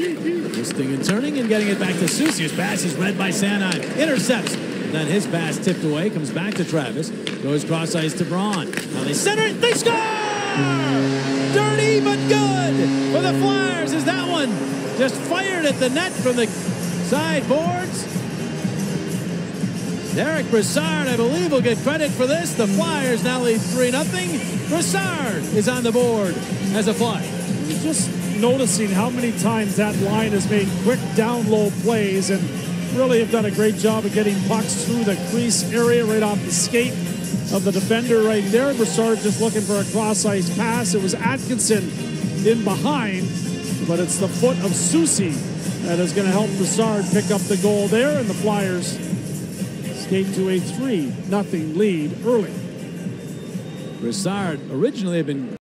Twisting and turning and getting it back to. His pass is read by Sanheim. Intercepts. Then his pass tipped away. Comes back to Travis. Goes cross ice to Braun. Now they center it. They score! Dirty but good for the Flyers. Is that one just fired at the net from the side boards? Derek Brassard, I believe, will get credit for this. The Flyers now lead 3 0. Brassard is on the board as a Flyer. Just noticing how many times that line has made quick down low plays and really have done a great job of getting pucks through the crease area right off the skate of the defender right there. Brassard just looking for a cross ice pass. It was Atkinson in behind, but it's the foot of Soucy that is going to help Brassard pick up the goal there, and the Flyers skate to a 3 nothing lead early. Brassard originally had been